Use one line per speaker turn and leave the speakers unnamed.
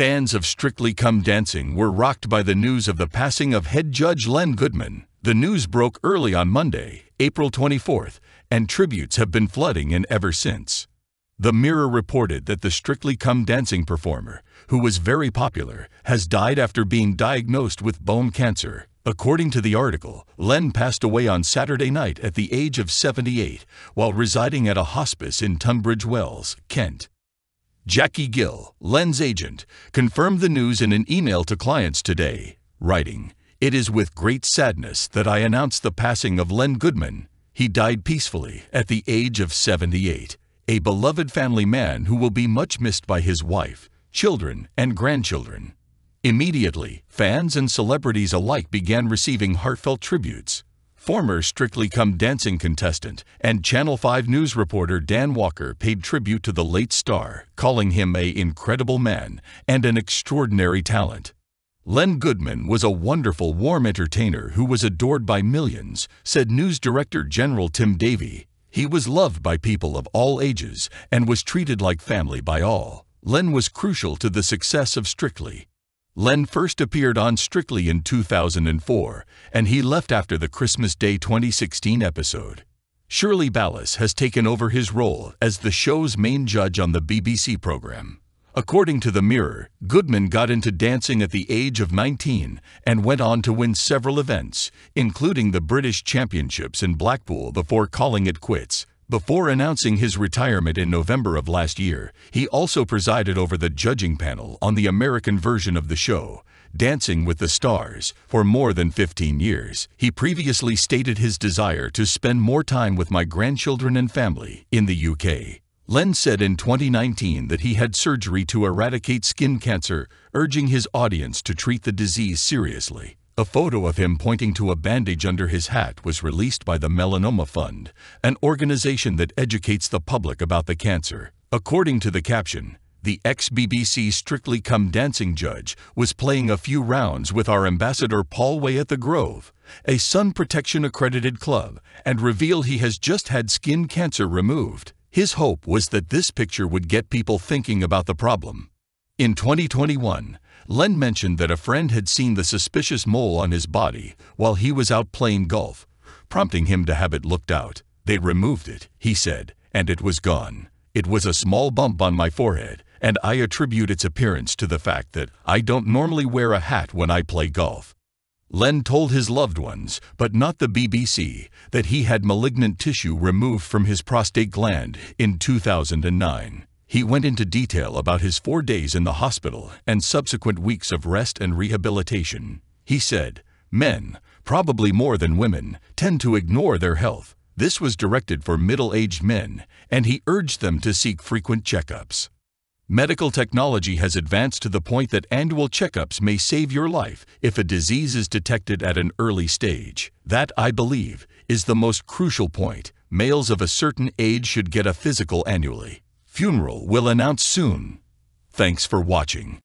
Fans of Strictly Come Dancing were rocked by the news of the passing of head judge Len Goodman. The news broke early on Monday, April 24th, and tributes have been flooding in ever since. The Mirror reported that the Strictly Come Dancing performer, who was very popular, has died after being diagnosed with bone cancer. According to the article, Len passed away on Saturday night at the age of 78 while residing at a hospice in Tunbridge Wells, Kent. Jackie Gill, Len's agent, confirmed the news in an email to clients today, writing, It is with great sadness that I announce the passing of Len Goodman. He died peacefully at the age of 78, a beloved family man who will be much missed by his wife, children, and grandchildren. Immediately, fans and celebrities alike began receiving heartfelt tributes. Former Strictly Come Dancing contestant and Channel 5 news reporter Dan Walker paid tribute to the late star, calling him a incredible man and an extraordinary talent. Len Goodman was a wonderful, warm entertainer who was adored by millions, said News Director General Tim Davie. He was loved by people of all ages and was treated like family by all. Len was crucial to the success of Strictly. Len first appeared on Strictly in 2004, and he left after the Christmas Day 2016 episode. Shirley Ballas has taken over his role as the show's main judge on the BBC program. According to The Mirror, Goodman got into dancing at the age of 19 and went on to win several events, including the British Championships in Blackpool before calling it quits. Before announcing his retirement in November of last year, he also presided over the judging panel on the American version of the show, Dancing with the Stars, for more than 15 years. He previously stated his desire to spend more time with my grandchildren and family in the UK. Len said in 2019 that he had surgery to eradicate skin cancer, urging his audience to treat the disease seriously. A photo of him pointing to a bandage under his hat was released by the Melanoma Fund, an organization that educates the public about the cancer. According to the caption, the ex-BBC Strictly Come Dancing judge was playing a few rounds with our ambassador Paul Way at the Grove, a sun protection accredited club, and revealed he has just had skin cancer removed. His hope was that this picture would get people thinking about the problem. In 2021, Len mentioned that a friend had seen the suspicious mole on his body while he was out playing golf, prompting him to have it looked out. They removed it, he said, and it was gone. It was a small bump on my forehead, and I attribute its appearance to the fact that I don't normally wear a hat when I play golf. Len told his loved ones, but not the BBC, that he had malignant tissue removed from his prostate gland in 2009. He went into detail about his four days in the hospital and subsequent weeks of rest and rehabilitation. He said, Men, probably more than women, tend to ignore their health. This was directed for middle-aged men, and he urged them to seek frequent checkups. Medical technology has advanced to the point that annual checkups may save your life if a disease is detected at an early stage. That, I believe, is the most crucial point. Males of a certain age should get a physical annually. Funeral will announce soon. Thanks for watching.